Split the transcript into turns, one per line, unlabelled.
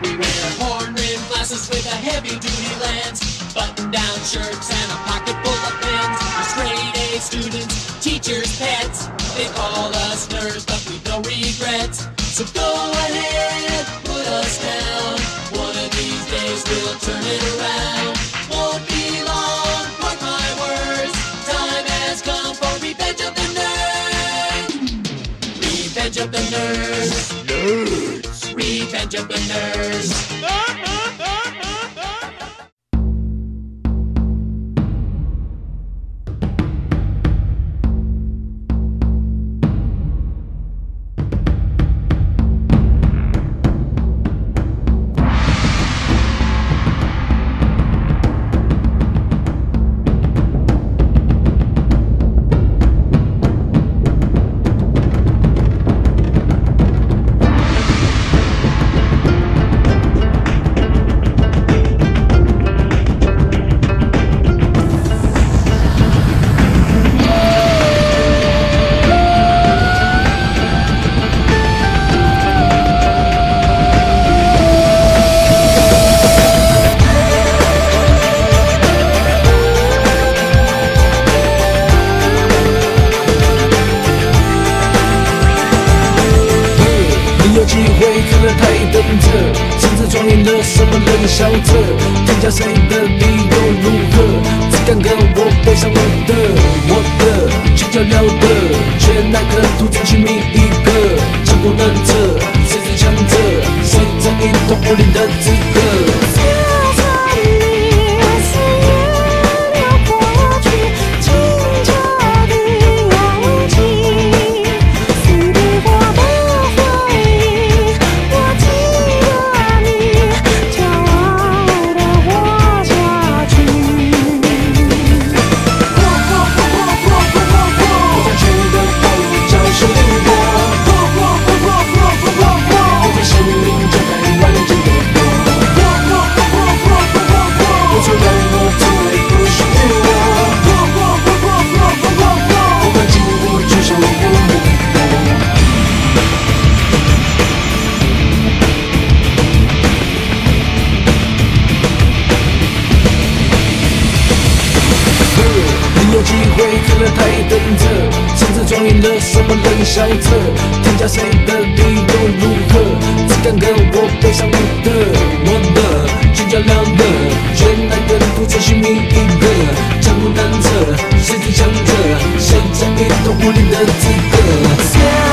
We wear horn rimmed glasses with a heavy duty lens, button down shirts and a pocket full of pens. We're straight A students, teachers' pets. They call us nerds, but we've no regrets. So go ahead, Revenge of the nerds. Nerds. Revenge of the nerds.
赢了什么冷笑着，添加谁的理由如何？只敢跟我背上我的，我的去较了的，却奈何徒增虚名一个强不能者，谁是强者？谁在一统武林的资会看了台灯着，甚至装赢了什么冷笑着，添加谁的理由如何？只敢跟我背上你的，我的去较量的，却奈何独自寻觅一个强不难测，谁最强者？谁占一统武林的资格？